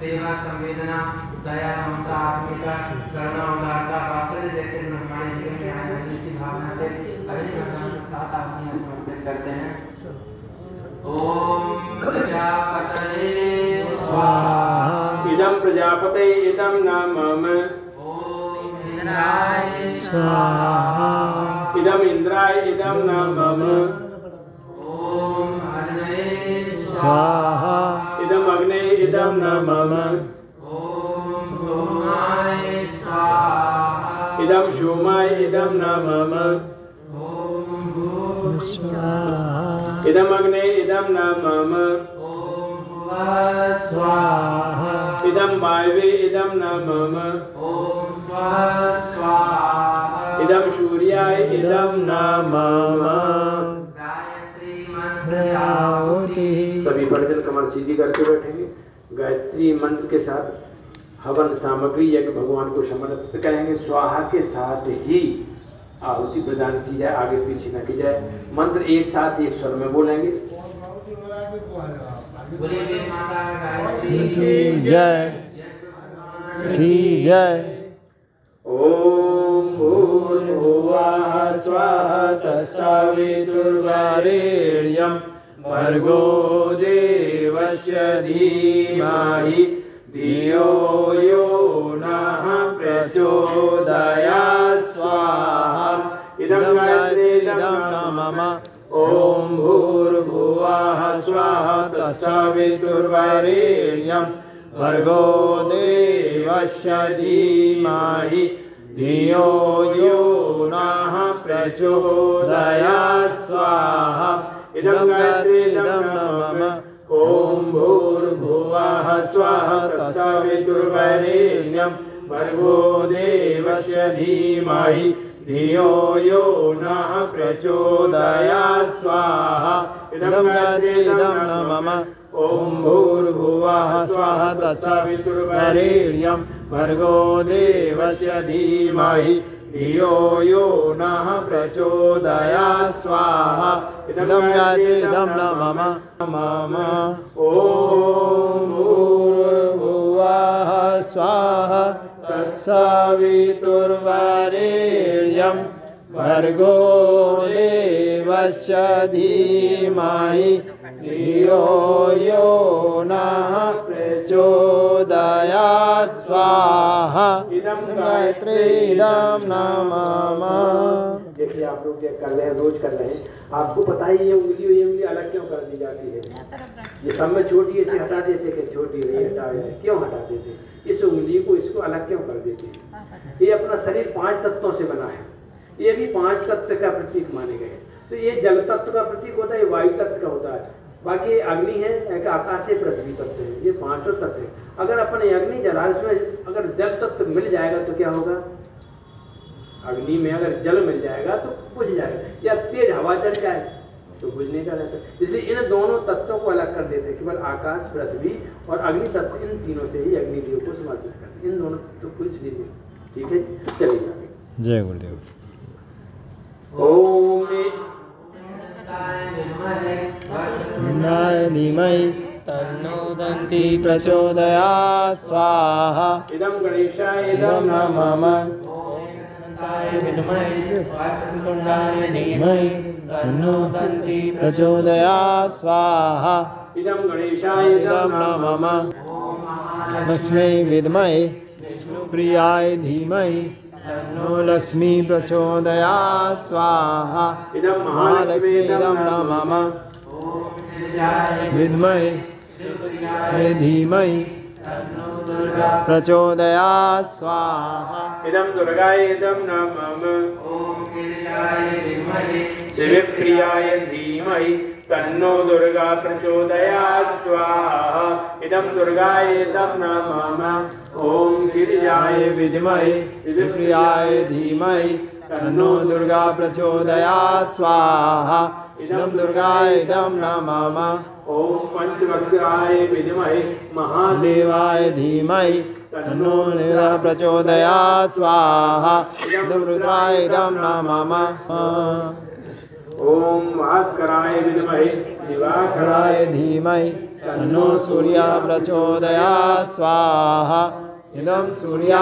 सेवा संवेदना दया ममता आत्मिका करुणा उदारता वात्सल्य जैसे गुण हमारे जीवन में आए हैं इसी भावना से हरि भगवान के साथ आत्मा समर्पित करते हैं। ओम प्रजापतये स्वाहा। इदं प्रजापते इदं न मम। ओम इंद्राय स्वाहा। इदम् इन्द्राय इदं न मम। ओम अग्नये स्वाहा। अग्ने इदं न मम ओम सोमाय स्वाहा इदं सोमाय इदं न मम ओम भूः स्वाहा इदम् अग्ने इदं न मम ओम भुवः स्वाहा स्वाहा इदं वायवे इदं न मम स्वाहा इदं सूर्याय इदं इदं न मम गायत्री मंत्र आहुति आहुतिः सभी वर्जन कमर सीधी करके बैठेंगे। गायत्री मंत्र के साथ हवन सामग्री यज्ञ भगवान को समर्पित करेंगे। स्वाहा के साथ ही आहुति प्रदान की जाए आगे पीछे न की जाए। मंत्र एक साथ एक स्वर में बोलेंगे। बोलिए मेरी की जय। की जय। ओम भूर्भुवः स्वः तत्सवितुर्वरेण्यं भर्गो देवस्य धीमहि यो नः प्रचोदयात् स्वाहा। इदं मम ॐ भूर्भुवः स्वः तत्सवितुर्वरेण्यं। भर्गो देवस्य धीमहि यो नः प्रचोदयात् स्वाहा। इदं भूर्भुवः स्वः भर्गो देवस्य धीमहि। धियो यो नः प्रचोदयात् स्वाहा। इदं गायत्री न मम। ॐ भूर्भुवः स्वः तत्सवितुर्वरेण्यं भर्गो देवस्य धीमहि। धियो यो नः प्रचोदयात् स्वाहा। इदं गायत्री इदं न मम मम ॐ भूर्भुवः स्वः तत्सवितुर्वरेण्यं भर्गो देवस्य धीमहि धियो यो नः प्रचोदयात् स्वाहा। इदं गायत्री इदं न देखिए, आप लोग ये कर रहे हैं? रोज कर रहे हैं। आपको पता ही ये उंगली ये उंगली अलग क्यों कर दी जाती है? ये सब में छोटी ऐसे हटा देते कि छोटी नहीं हटा देते क्यों हटा देते इस उंगली को इसको अलग क्यों कर देते ये अपना शरीर पाँच तत्वों से बना है। ये भी पाँच तत्व का प्रतीक माने गए हैं। तो ये जल तत्व का प्रतीक होता है वायु तत्व का होता है। बाकी अग्नि है, एक आकाशीय पृथ्वी तत्व है। ये पाँचों तत्व है। अगर अपन अग्नि जला इसमें अगर जल तत्व मिल जाएगा तो क्या होगा? अग्नि में अगर जल मिल जाएगा तो बुझ जाएगा। या तेज हवा चल जाए तो बुझने का रहता है। इसलिए इन दोनों तत्वों को अलग कर देते हैं। केवल आकाश, पृथ्वी और अग्नि तत्व, इन तीनों से ही अग्निदेव को समर्पित करते इन दोनों तत्व को इसलिए नहीं। ठीक है? चलिए। जय गुरुदेव। धीमहि तन्नो दन्ति प्रचोदयात् स्वाहा। इदम गणेशाय इदं इदम न मम धीमहि तन्नो दन्ति प्रचोदयात् स्वाहा। इदम गणेशाय इदं न मम लक्ष्मी विद्महे विष्णुप्रियाय धीमहि। तन्नो लक्ष्मी प्रचोदया स्वाहा। महालक्ष्मी न मम विद्महे। धीमहि प्रचोदयात् स्वाहा। इदम दुर्गाय इदम न मम शिवप्रियाय धीमहि, तन्नो दुर्गा प्रचोदयात् स्वाहा। इदम दुर्गाय इदम न मम ओम गिरिजाय गिरिजाय विद्महे शिवप्रियाय धीमहि, तन्नो दुर्गा प्रचोदयात् स्वाहा। इदं दुर्गाय इदं न मम ओम पंचवक्राय विद्महे महादेव देवाय धीमहि। तन्नो निधा प्रचोदयात् स्वाहा। इदं रुद्राय इदं न मम ओम भास्कराय विद्महे दिवाकराय कराय धीमहि। तन्नो सूर्यः प्रचोदयात् स्वाहा। इदं सूर्या